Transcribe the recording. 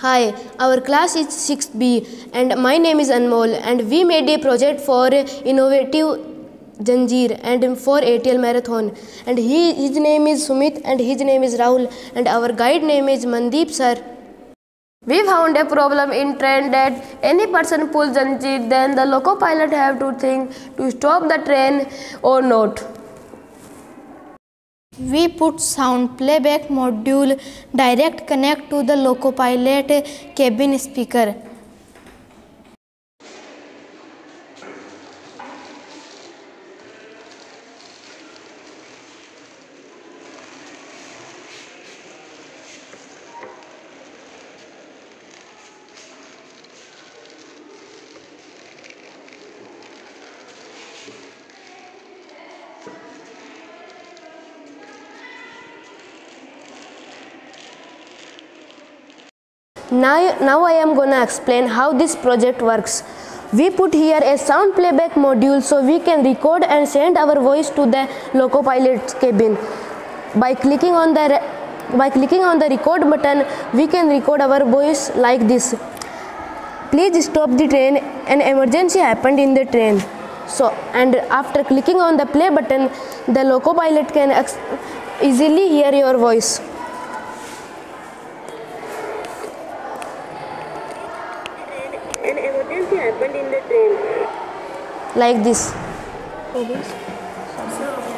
Hi, our class is 6B and my name is Anmol and we made a project for innovative Janjeer and for ATL marathon and he, his name is Sumit and his name is Rahul and our guide name is Mandeep sir. We found a problem in train that any person pulls Janjeer then the loco pilot have to think to stop the train or not. We put sound playback module direct connect to the loco pilot cabin speaker. Now, now I am gonna explain how this project works. We put here a sound playback module so we can record and send our voice to the loco pilot's cabin. By clicking on the by clicking on the record button, we can record our voice like this. Please stop the train. An emergency happened in the train. So and after clicking on the play button, the loco pilot can easily hear your voice. in the train? Like this. Like this.